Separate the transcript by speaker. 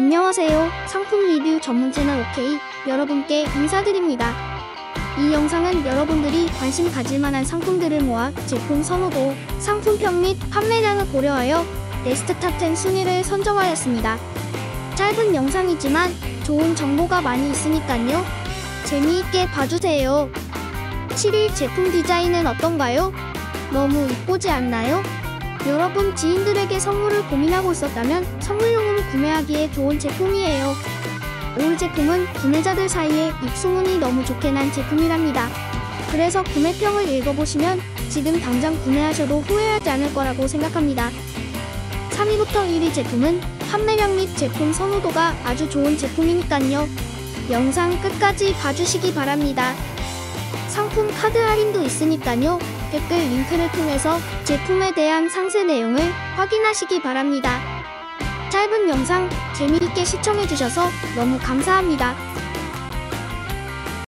Speaker 1: 안녕하세요. 상품 리뷰 전문 채널 OK 여러분께 인사드립니다. 이 영상은 여러분들이 관심 가질 만한 상품들을 모아 제품 선호도, 상품평 및 판매량을 고려하여 베스트 top10 순위를 선정하였습니다. 짧은 영상이지만 좋은 정보가 많이 있으니까요. 재미있게 봐주세요. 7위 제품 디자인은 어떤가요? 너무 이쁘지 않나요? 여러분 지인들에게 선물을 고민하고 있었다면 선물용으로 구매하기에 좋은 제품이에요. 올 제품은 구매자들 사이에 입소문이 너무 좋게 난 제품이랍니다. 그래서 구매평을 읽어보시면 지금 당장 구매하셔도 후회하지 않을 거라고 생각합니다. 3위부터 1위 제품은 판매량 및 제품 선호도가 아주 좋은 제품이니깐요. 영상 끝까지 봐주시기 바랍니다. 상품 카드 할인도 있으니까요. 댓글 링크를 통해서 제품에 대한 상세 내용을 확인하시기 바랍니다. 짧은 영상 재미있게 시청해주셔서 너무 감사합니다.